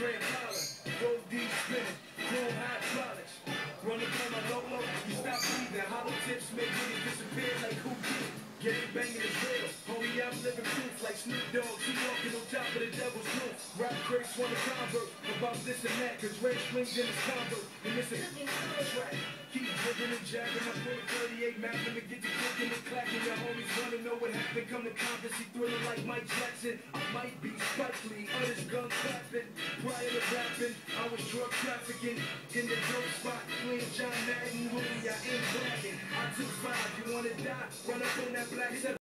Andre Impala, gold D spinning, chrome hydraulics. Run up on my Lolo, you stop breathing. Hollow tips make money disappear like who did it? Gang banging is real, homie. I'm living proof like Snoop Dogg. He walking on top of the devil's roof. Rap greats wanna convert about this and that, cause red swings in his convert. And this is track. Keep dribbling and jabbing. I pull a 38 mapping to get the clicking and clacking. Your homies wanna know what happened. Come to conference, he thrilling like Mike Jackson. I might be Spike Lee, others gun clapping. Prior to rapping, I was drug trafficking in the dope spot. Playing John Madden, homie, I ain't bragging. I took five, you wanna die? Run up on that black.